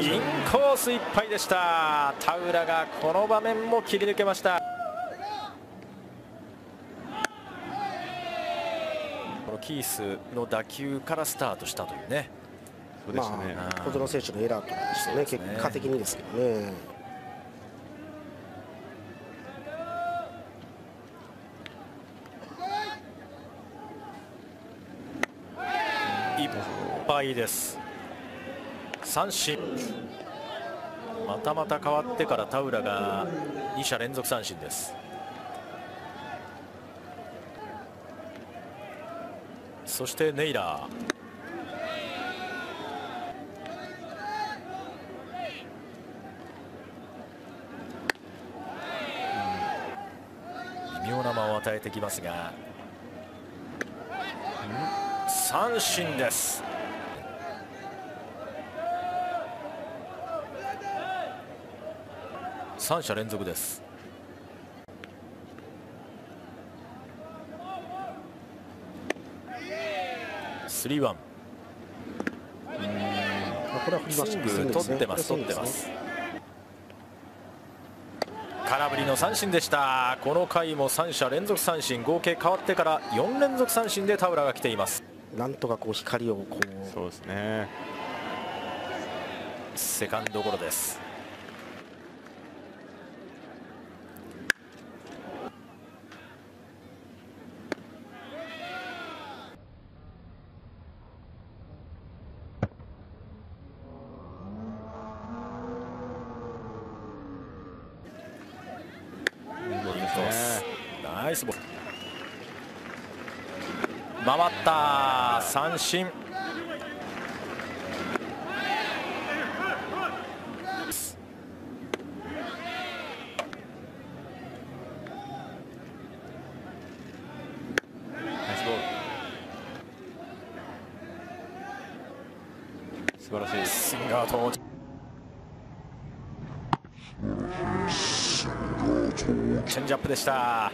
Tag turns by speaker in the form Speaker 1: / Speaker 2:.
Speaker 1: インコースいっぱいでした。田浦がこの場面も切り抜けました。このキースの打球からスタートしたというね。
Speaker 2: そうでしたね、
Speaker 3: まあ、小園選手のエラーとかでしたね、ね。結果的にですけどね。
Speaker 1: いっぱいです三振。またまた変わってから田浦が2者連続三振です。そしてネイラー。微妙な間を与えてきますが。三振です。三者連続です。スリーワン。
Speaker 3: これは振りまし。
Speaker 1: 取ってます取ってます。空振りの三振でした。この回も三者連続三振。合計変わってから4連続三振で田浦が来ています。
Speaker 3: なんとかこう光をこう。
Speaker 2: そうですね。
Speaker 1: セカンドゴロですナイスボール。回った。三振。
Speaker 2: 素晴らしい。
Speaker 1: スインガートチェンジアップでした。